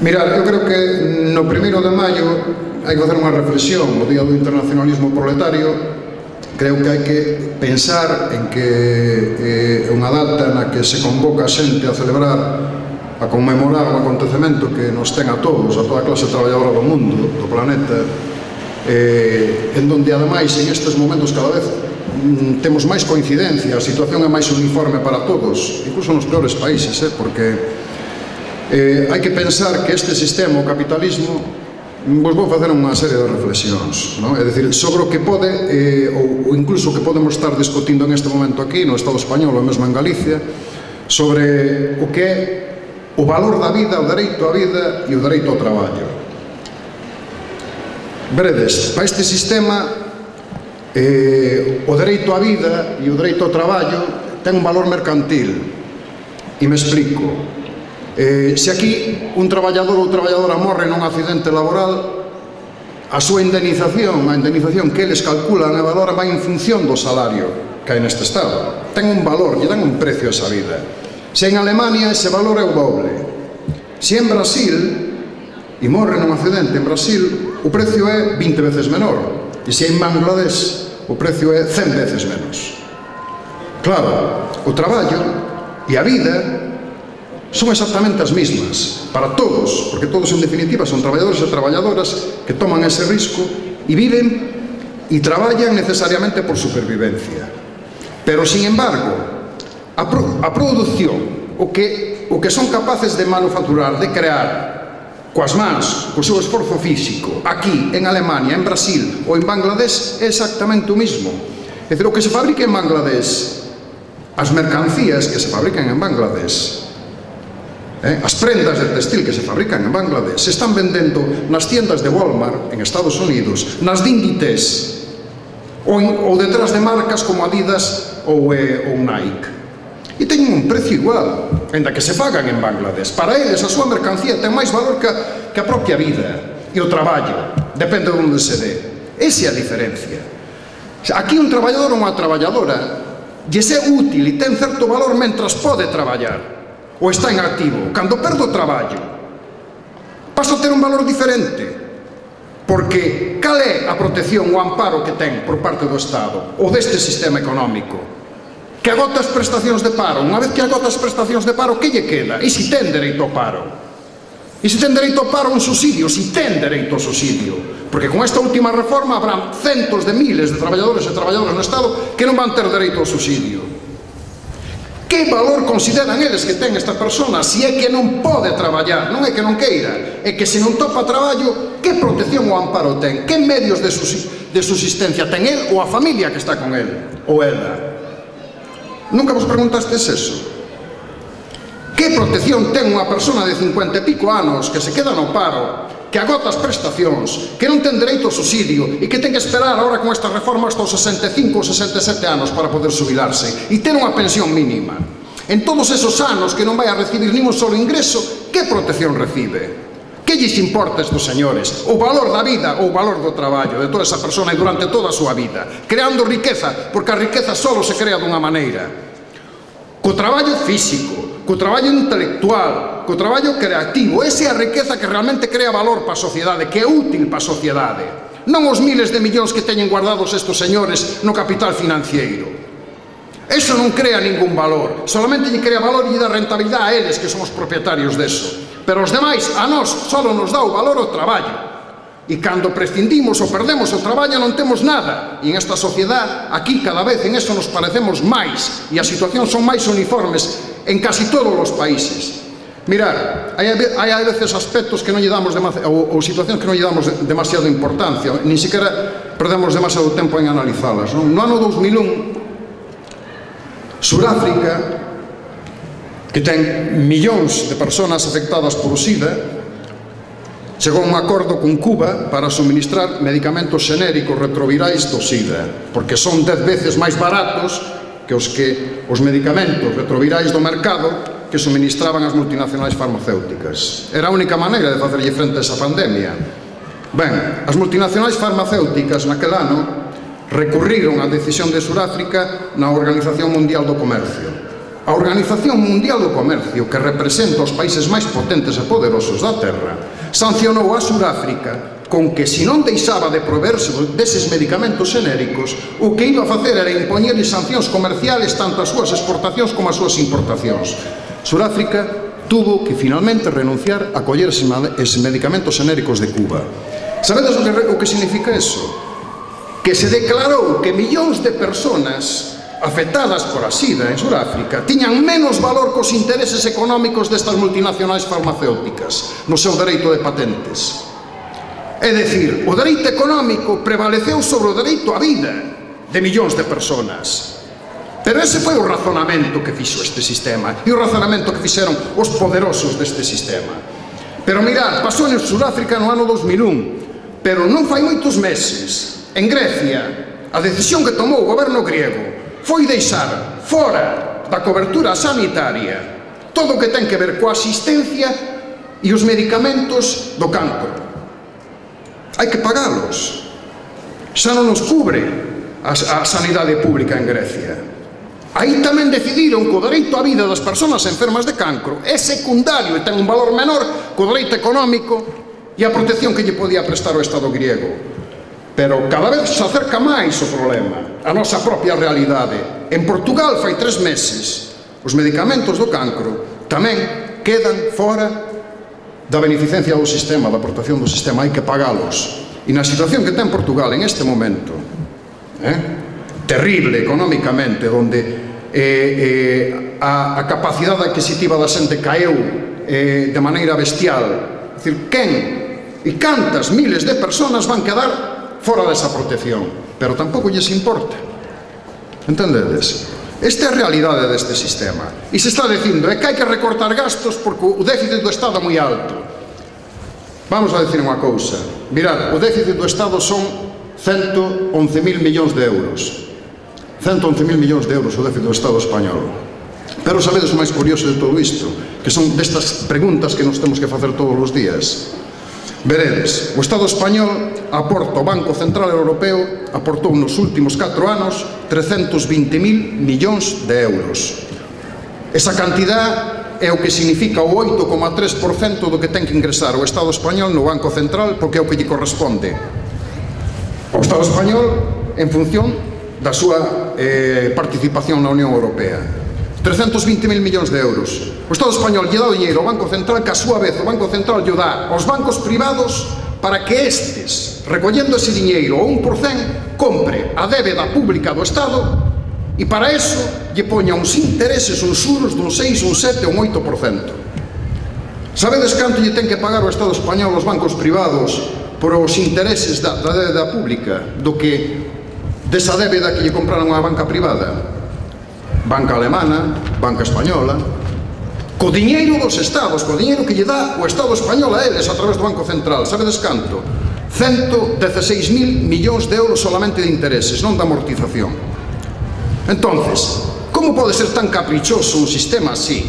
Mirad, eu creo que no primeiro de maio hai que facer unha reflexión. O Día do Internacionalismo Proletario creo que hai que pensar en que eh, é eh, unha data na que se convoca a xente a celebrar a conmemorar un acontecemento que nos ten a todos, a toda a clase traballadora do mundo, do planeta, eh, en donde ademais en estes momentos cada vez mm, temos máis coincidencia, a situación é máis uniforme para todos, incluso nos peores países, eh, porque Eh, hai que pensar que este sistema, o capitalismo, vos vou facer unha serie de reflexións non? é dicir, sobre o que pode eh, ou, ou incluso o que podemos estar discutindo en este momento aquí no Estado Español ou mesmo en Galicia sobre o que é o valor da vida, o dereito á vida e o dereito ao traballo. Veredes, para este sistema eh, o dereito á vida e o dereito ao traballo ten un valor mercantil. E me explico. Eh, se aquí un traballador ou traballadora morre nun accidente laboral, a súa indenización, a indenización que eles calculan e valoran vai en función do salario que hai neste Estado. Ten un valor, lle dan un precio a esa vida. Se en Alemania ese valor é o doble. Se en Brasil, e morre nun accidente en Brasil, o precio é 20 veces menor. E se en Bangladesh, o precio é 100 veces menos. Claro, o traballo e a vida son exactamente as mismas para todos, porque todos en definitiva son traballadores e traballadoras que toman ese risco e viven e traballan necesariamente por supervivencia. Pero, sin embargo, a, pro, a produción, o que, o que son capaces de manufacturar, de crear, coas mans, co seu esforzo físico, aquí, en Alemania, en Brasil ou en Bangladesh, é exactamente o mismo. É dicir, o que se fabrica en Bangladesh, as mercancías que se fabrican en Bangladesh, Eh? As prendas de textil que se fabrican en Bangladesh se están vendendo nas tiendas de Walmart en Estados Unidos, nas Dindites, ou, en, ou detrás de marcas como Adidas ou, eh, ou Nike. E teñen un precio igual, enda que se pagan en Bangladesh. Para eles, a súa mercancía ten máis valor que, que a propia vida e o traballo, depende de onde se dé. Esa é a diferencia. Aquí un traballador ou unha traballadora lle é útil e ten certo valor mentras pode traballar ou está en activo, cando perdo o traballo, paso a ter un valor diferente, porque cal é a protección ou amparo que ten por parte do Estado ou deste sistema económico? Que agota as prestacións de paro, unha vez que agota as prestacións de paro, que lle queda? E se ten dereito ao paro? E se ten dereito ao paro un subsidio? Se ten dereito ao subsidio? Porque con esta última reforma habrá centos de miles de traballadores e traballadoras no Estado que non van ter dereito ao subsidio. Que valor consideran eles que ten esta persona se é que non pode traballar, non é que non queira, é que se non topa traballo, que protección ou amparo ten, que medios de, sus, de subsistencia ten el ou a familia que está con el ou ela. Nunca vos preguntastes eso? Que protección ten unha persona de 50 e pico anos que se queda no paro que agota as prestacións, que non ten dereito ao subsidio e que ten que esperar agora con esta reforma hasta os 65 ou 67 anos para poder subilarse e ter unha pensión mínima. En todos esos anos que non vai a recibir nin un solo ingreso, que protección recibe? Que lles importa estes señores? O valor da vida ou o valor do traballo de toda esa persona e durante toda a súa vida, creando riqueza, porque a riqueza solo se crea dunha maneira. Co traballo físico, co traballo intelectual, co traballo creativo. Esa é a riqueza que realmente crea valor para a sociedade, que é útil para a sociedade. Non os miles de millóns que teñen guardados estes señores no capital financiero. Eso non crea ningún valor, solamente lle crea valor e dá rentabilidade a eles que son os propietarios deso. Pero os demais, a nós, só nos dá o valor o traballo. E cando prescindimos ou perdemos o traballo non temos nada. E en esta sociedade, aquí cada vez en eso nos parecemos máis. E as situacións son máis uniformes en casi todos os países. Mirar, hai, hai a veces aspectos que non lle damos ou, ou situacións que non lle damos demasiado importancia, nin sequera perdemos demasiado tempo en analizalas. Non? No ano 2001, Suráfrica, que ten millóns de persoas afectadas por SIDA, chegou un acordo con Cuba para suministrar medicamentos xenéricos retrovirais do SIDA, porque son dez veces máis baratos que os que os medicamentos retrovirais do mercado que suministraban as multinacionais farmacéuticas. Era a única maneira de facerlle frente a esa pandemia. Ben, as multinacionais farmacéuticas naquel ano recurriron á decisión de Suráfrica na Organización Mundial do Comercio. A Organización Mundial do Comercio, que representa os países máis potentes e poderosos da Terra, sancionou a Suráfrica con que se non deixaba de proverse deses medicamentos xenéricos, o que iba a facer era impoñerle sancións comerciales tanto as súas exportacións como as súas importacións. Suráfrica tuvo que finalmente renunciar a coller eses medicamentos xenéricos de Cuba. Sabedes o que, o que significa eso? Que se declarou que millóns de personas afectadas por a sida en Suráfrica tiñan menos valor cos intereses económicos destas multinacionais farmacéuticas no seu dereito de patentes. É dicir, o dereito económico prevaleceu sobre o dereito á vida de millóns de personas. Pero ese foi o razonamento que fixo este sistema e o razonamento que fixeron os poderosos deste sistema. Pero mirad, pasou en Sudáfrica no ano 2001, pero non fai moitos meses, en Grecia, a decisión que tomou o goberno griego foi deixar fora da cobertura sanitaria todo o que ten que ver coa asistencia e os medicamentos do cancro hai que pagalos. Xa non nos cubre a, a sanidade pública en Grecia. Aí tamén decidiron que o dereito á vida das persoas enfermas de cancro é secundario e ten un valor menor co dereito económico e a protección que lle podía prestar o Estado griego. Pero cada vez se acerca máis o problema, a nosa propia realidade. En Portugal fai tres meses os medicamentos do cancro tamén quedan fora da beneficencia ao sistema, da aportación do sistema, hai que pagalos. E na situación que ten Portugal en este momento, eh, terrible económicamente, onde eh, eh, a, a capacidade adquisitiva da xente caeu eh, de maneira bestial. Dicir, quen e cantas miles de personas van quedar fora desa protección, pero tampouco lles importa. Entendedes? Esta é a realidade deste sistema. E se está dicindo é que hai que recortar gastos porque o déficit do Estado é moi alto. Vamos a decir unha cousa. Mirad, o déficit do Estado son 111.000 millóns de euros. 111.000 millóns de euros o déficit do Estado español. Pero sabedes o máis curioso de todo isto? Que son destas preguntas que nos temos que facer todos os días. Veredes, o Estado español aporta o Banco Central Europeo aportou nos últimos 4 anos 320.000 millóns de euros. Esa cantidad é o que significa o 8,3% do que ten que ingresar o Estado español no Banco Central porque é o que lle corresponde. O Estado español en función da súa eh, participación na Unión Europea. 320.000 millóns de euros. O Estado español lle dá o dinheiro ao Banco Central que a súa vez o Banco Central lle dá aos bancos privados para que estes, recollendo ese diñeiro o 1%, compre a débeda pública do Estado e para eso lle poña uns intereses, uns suros dun 6, un 7, un 8%. Sabedes canto lle ten que pagar o Estado español aos bancos privados por os intereses da, da débeda pública do que desa débeda que lle compraron a banca privada? banca alemana, banca española, co diñeiro dos estados, co diñeiro que lle dá o estado español a eles a través do Banco Central, sabedes canto? 116.000 millóns de euros solamente de intereses, non da amortización. Entonces, como pode ser tan caprichoso un sistema así,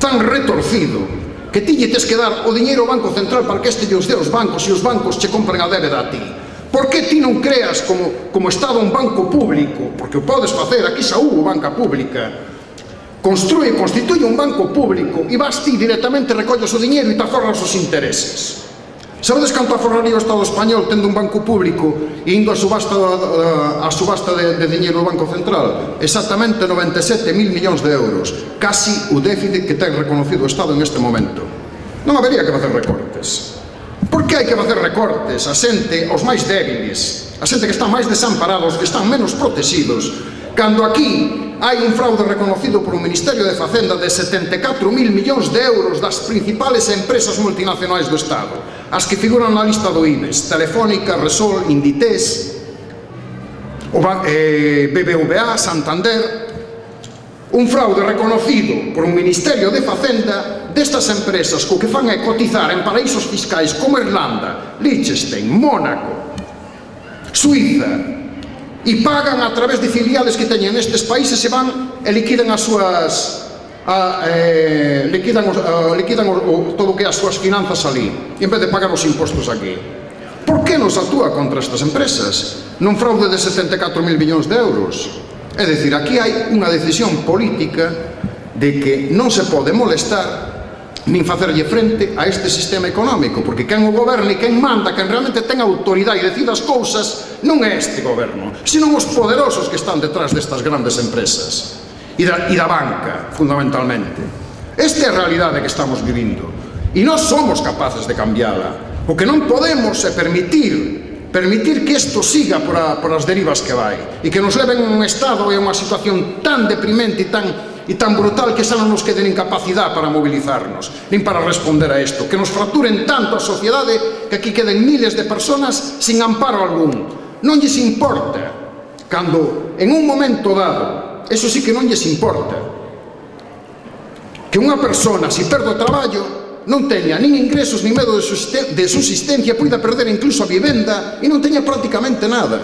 tan retorcido, que ti lle tes que dar o diñeiro ao Banco Central para que este lle os dé aos bancos e os bancos che compren a débeda a ti? Por que ti non creas como, como Estado un banco público? Porque o podes facer, aquí xa hubo banca pública. Construe, constituye un banco público e vas ti directamente recolles o diñeiro e te aforras os intereses. Sabedes canto aforraría o Estado español tendo un banco público e indo a subasta, a, a subasta de, de diñeiro do Banco Central? Exactamente 97.000 millóns de euros, casi o déficit que ten reconocido o Estado en este momento. Non habería que facer recortes. Por que hai que facer recortes a xente, aos máis débiles, a xente que están máis desamparados, que están menos protegidos, cando aquí hai un fraude reconocido por o Ministerio de Facenda de 74.000 millóns de euros das principales empresas multinacionais do Estado, as que figuran na lista do IBEX, Telefónica, Resol, Inditex, BBVA, eh, Santander, Un fraude reconocido por un Ministerio de Facenda destas empresas co que fan é cotizar en paraísos fiscais como Irlanda, Liechtenstein, Mónaco, Suiza, e pagan a través de filiales que teñen nestes países e van e liquidan as súas a, eh, liquidan, os, a, liquidan o, o, todo o que é as súas finanzas ali en vez de pagar os impostos aquí Por que nos actúa contra estas empresas? Non fraude de 74.000 millóns de euros É dicir, aquí hai unha decisión política de que non se pode molestar nin facerlle frente a este sistema económico, porque quen o goberne, quen manda, quen realmente ten autoridade e decida as cousas, non é este goberno, senón os poderosos que están detrás destas grandes empresas e da, e da banca, fundamentalmente. Esta é a realidade que estamos vivindo e non somos capaces de cambiála. O que non podemos é permitir permitir que isto siga por, a, por as derivas que vai e que nos leven a un estado e a unha situación tan deprimente e tan, e tan brutal que xa non nos quede nin capacidade para mobilizarnos nin para responder a isto que nos fracturen tanto a sociedade que aquí queden miles de personas sin amparo algún. Non lles importa cando en un momento dado eso sí que non lles importa que unha persona si perde o traballo non teña nin ingresos nin medo de subsistencia, poida perder incluso a vivenda e non teña prácticamente nada.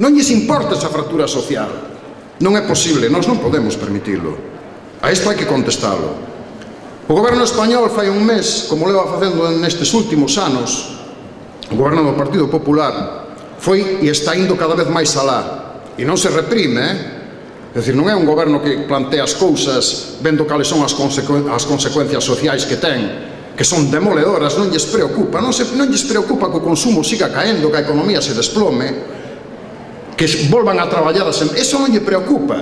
Non lles importa esa fractura social. Non é posible, nós non podemos permitilo. A isto hai que contestalo. O goberno español fai un mes, como leva facendo nestes últimos anos, o goberno do Partido Popular foi e está indo cada vez máis alá. E non se reprime, eh? É dicir, non é un goberno que plantea as cousas vendo cales son as, consecu as consecuencias sociais que ten, que son demoledoras, non lles preocupa, non, se, non lles preocupa que o consumo siga caendo, que a economía se desplome, que volvan a traballar, eso non lle preocupa.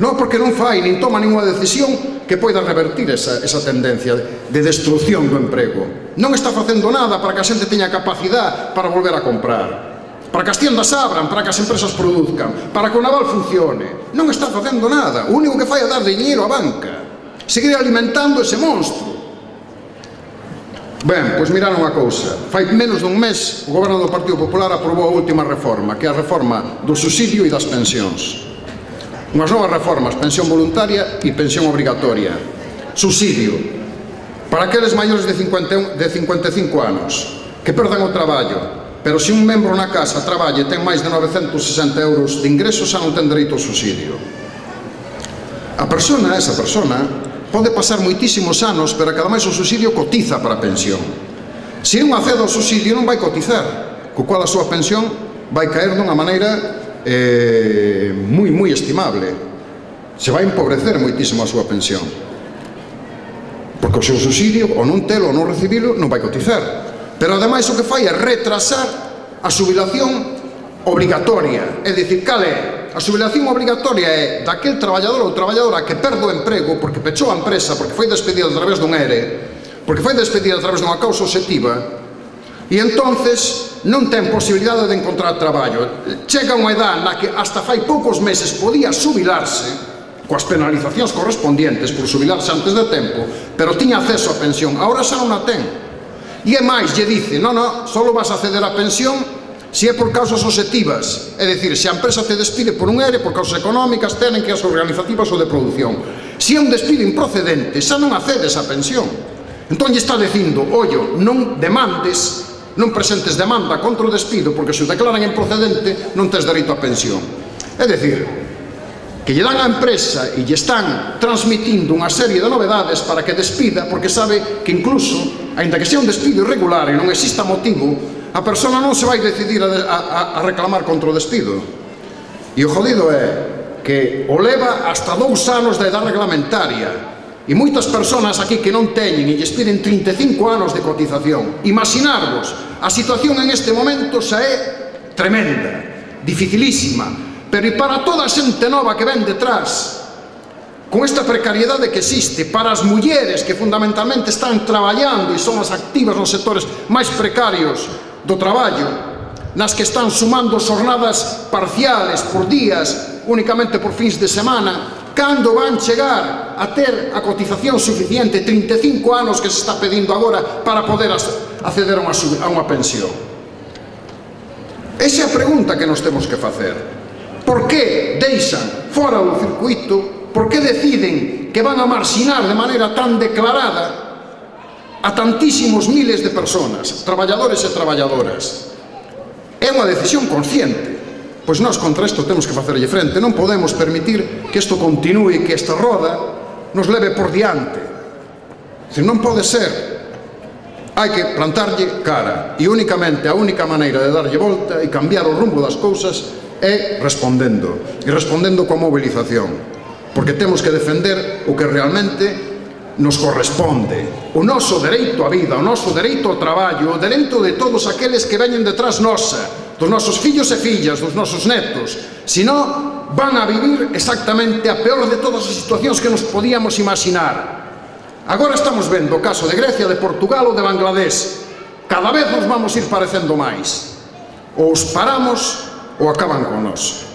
Non porque non fai, nin toma ninguna decisión que poida revertir esa, esa tendencia de destrucción do emprego. Non está facendo nada para que a xente teña capacidade para volver a comprar para que as tiendas abran, para que as empresas produzcan, para que o naval funcione. Non está facendo nada. O único que fai é dar dinheiro á banca. Seguir alimentando ese monstro. Ben, pois mirar unha cousa. Fai menos dun mes o goberno do Partido Popular aprobou a última reforma, que é a reforma do subsidio e das pensións. Unhas novas reformas, pensión voluntaria e pensión obrigatoria. Subsidio para aqueles maiores de, 51, de 55 anos que perdan o traballo, pero se un membro na casa traballe ten máis de 960 euros de ingresos xa non ten dereito ao subsidio. A persona, esa persona, Pode pasar moitísimos anos, pero cada máis o subsidio cotiza para a pensión. Se non accede ao subsidio non vai cotizar, co cual a súa pensión vai caer dunha maneira eh, moi, moi estimable. Se vai empobrecer moitísimo a súa pensión. Porque o seu subsidio, ou non telo ou non recibilo, non vai cotizar. Pero ademais o que fai é retrasar a subilación obrigatoria É dicir, cal é? A subilación obrigatoria é daquel traballador ou traballadora que perde o emprego porque pechou a empresa, porque foi despedida a través dun ERE, porque foi despedida a través dunha causa objetiva, e entonces non ten posibilidade de encontrar traballo. Chega unha edad na que hasta fai poucos meses podía subilarse, coas penalizacións correspondientes por subilarse antes de tempo, pero tiña acceso á pensión, agora xa non a ten. E é máis, lle dice, non, non, só vas a acceder á pensión Se é por causas objetivas, é dicir, se a empresa te despide por un ere por causas económicas, tenen que as organizativas ou de produción. Se é un despido improcedente, xa non accedes a pensión. Entón lle está dicindo, ollo, non demandes, non presentes demanda contra o despido, porque se o declaran improcedente, non tens dereito a pensión. É dicir, que lle dan á empresa e lle están transmitindo unha serie de novedades para que despida, porque sabe que incluso, aínda que sea un despido irregular e non exista motivo, a persona non se vai decidir a, a, a reclamar contra o despido. E o jodido é que o leva hasta dous anos de edad reglamentaria e moitas personas aquí que non teñen e lles piden 35 anos de cotización. Imaginarvos, a situación en este momento xa é tremenda, dificilísima, pero e para toda a xente nova que ven detrás, con esta precariedade que existe para as mulleres que fundamentalmente están traballando e son as activas nos sectores máis precarios do traballo nas que están sumando xornadas parciales por días, únicamente por fins de semana, cando van chegar a ter a cotización suficiente, 35 anos que se está pedindo agora para poder acceder a unha, a unha pensión. Esa é a pregunta que nos temos que facer. Por que deixan fora do circuito, por que deciden que van a marxinar de maneira tan declarada a tantísimos miles de personas, traballadores e traballadoras. É unha decisión consciente, pois nós contra isto temos que facerlle frente, non podemos permitir que isto continue, que esta roda nos leve por diante. Se non pode ser, hai que plantarlle cara e únicamente a única maneira de darlle volta e cambiar o rumbo das cousas é respondendo, e respondendo coa mobilización, porque temos que defender o que realmente nos corresponde o noso dereito á vida, o noso dereito ao traballo, o dereito de todos aqueles que veñen detrás nosa, dos nosos fillos e fillas, dos nosos netos, sino van a vivir exactamente a peor de todas as situacións que nos podíamos imaginar. Agora estamos vendo o caso de Grecia, de Portugal ou de Bangladesh. Cada vez nos vamos ir parecendo máis. Ou os paramos ou acaban con nós.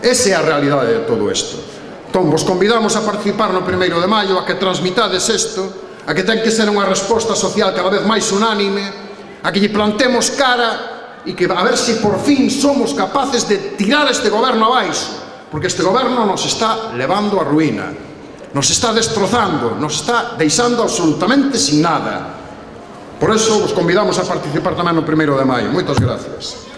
Esa é a realidade de todo isto. Entón, vos convidamos a participar no 1 de maio, a que transmitades isto, a que ten que ser unha resposta social cada vez máis unánime, a que lle plantemos cara e que a ver se por fin somos capaces de tirar este goberno abaixo, porque este goberno nos está levando a ruína, nos está destrozando, nos está deixando absolutamente sin nada. Por eso vos convidamos a participar tamén no 1 de maio. Moitas gracias.